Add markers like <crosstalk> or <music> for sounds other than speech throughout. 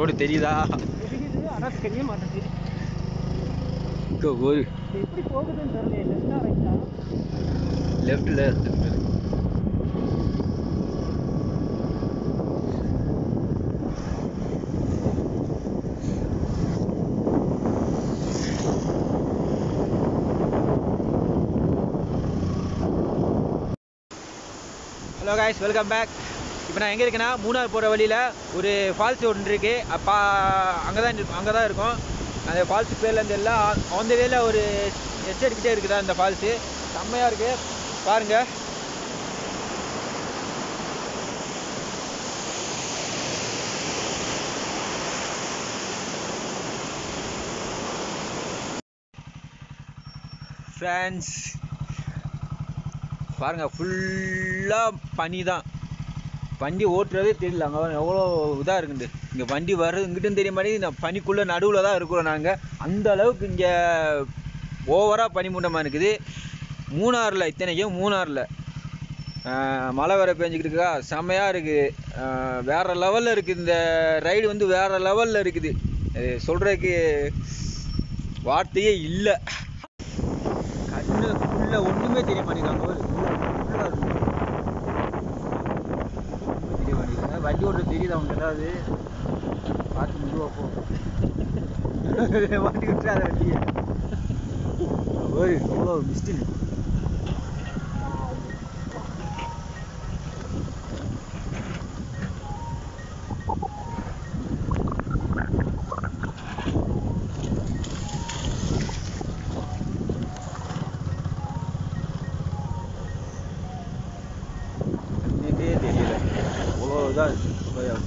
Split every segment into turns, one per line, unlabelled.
Road தெரியுதா
தெரியுது ஆனால் தெரிய மாட்டேங்குது
இங்கே ஒரு
இது எப்படி போகுதுன்னு தெரியல லெஃப்டா ரைட்டா
லெஃப்டில் ஹலோ காய்ஸ் வெல்கம் பேக் இப்போ நான் எங்கே இருக்கேன்னா மூணார் போகிற வழியில் ஒரு ஃபால்ஸ் ஒன்று இருக்குது அப்பா அங்கே தான் அங்கே தான் இருக்கும். அந்த ஃபால்ஸ் பேர்லேருந்து எல்லாம் அந்த வேல ஒரு எச்ச எடுக்கிட்டே இருக்குதா அந்த ஃபால்ஸு செம்மையாக இருக்குது பாருங்கள் ஃப்ரெண்ட்ஸ் பாருங்கள் ஃபுல்லாக பனி தான் வண்டி ஓட்டுறதே தெரியல. அங்கே எவ்வளோ இதாக இருக்குது இங்கே வண்டி வர்றது இங்கிட்டும் தெரிய மாட்டேங்குது. இந்த பனிக்குள்ளே நடுவில் தான் இருக்கிறோம் நாங்கள் அந்த அளவுக்கு இங்கே ஓவராக பனிமூட்டமாக இருக்குது. மூணாறில் இத்தனைக்கும் மூணாறில். மழை வேற பெஞ்சிக்கிட்டு இருக்கா? செம்மையாக இருக்குது வேறு லெவலில் இருக்குது. இந்த ரைடு வந்து வேறு லெவலில் இருக்குது. அது சொல்கிறதுக்கு வார்த்தையே இல்லை. கண்ணு உள்ள தெரிய மாட்டேங்குது. ஒரு ஃபுல்லா இருக்கு தெரிய மாட்டேங்குது வண்டி ஓட்டுறது தெரியுது அவங்க ஏதாவது? பார்த்து முடிவா போ. <laughs> வண்டி விட்டுறாத வண்டியை? ஒரு எவ்வளோ மிஸ்டின் அவ்வளோ இதாக இருக்கு பயம்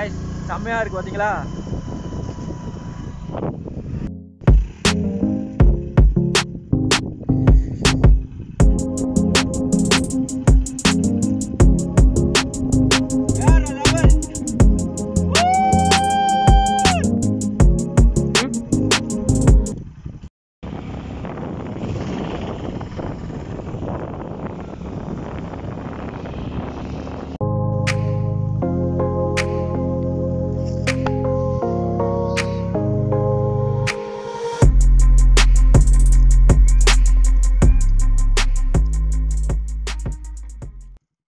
காய்ஸ் செம்மையாக இருக்குது பார்த்தீங்களா